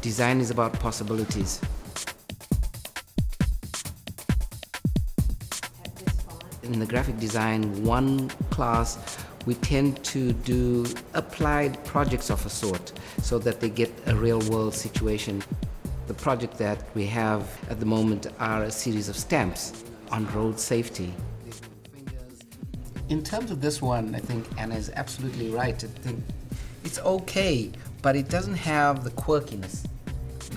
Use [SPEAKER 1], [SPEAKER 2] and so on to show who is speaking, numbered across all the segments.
[SPEAKER 1] Design is about possibilities. In the graphic design, one class, we tend to do applied projects of a sort so that they get a real world situation. The project that we have at the moment are a series of stamps on road safety. In terms of this one, I think Anna is absolutely right. I think it's okay, but it doesn't have the quirkiness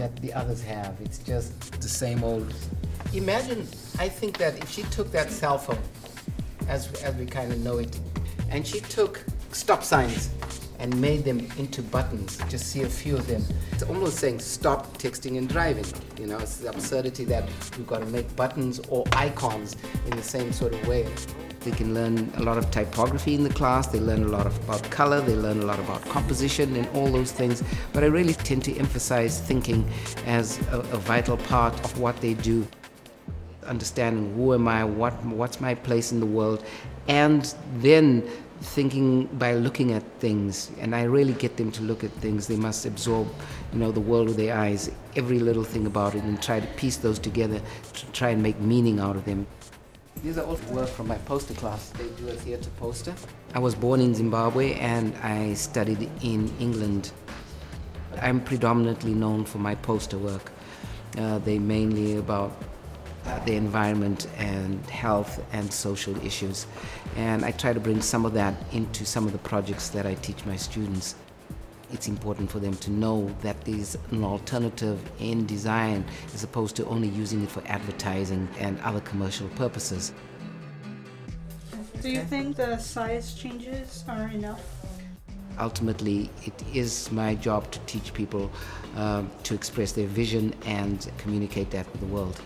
[SPEAKER 1] that the others have. It's just the same old. Imagine, I think that if she took that cell phone, as, as we kind of know it, and she took stop signs and made them into buttons, just see a few of them. It's almost saying stop texting and driving. You know, it's the absurdity that we've got to make buttons or icons in the same sort of way. They can learn a lot of typography in the class, they learn a lot about color, they learn a lot about composition and all those things. But I really tend to emphasize thinking as a, a vital part of what they do. Understanding who am I, what, what's my place in the world, and then thinking by looking at things and i really get them to look at things they must absorb you know the world with their eyes every little thing about it and try to piece those together to try and make meaning out of them these are all work from my poster class. They do a theatre poster. I was born in Zimbabwe and I studied in England. I'm predominantly known for my poster work. Uh, they mainly about uh, the environment and health and social issues. And I try to bring some of that into some of the projects that I teach my students it's important for them to know that there's an alternative in design as opposed to only using it for advertising and other commercial purposes.
[SPEAKER 2] Do you think the size changes are enough?
[SPEAKER 1] Ultimately, it is my job to teach people uh, to express their vision and communicate that with the world.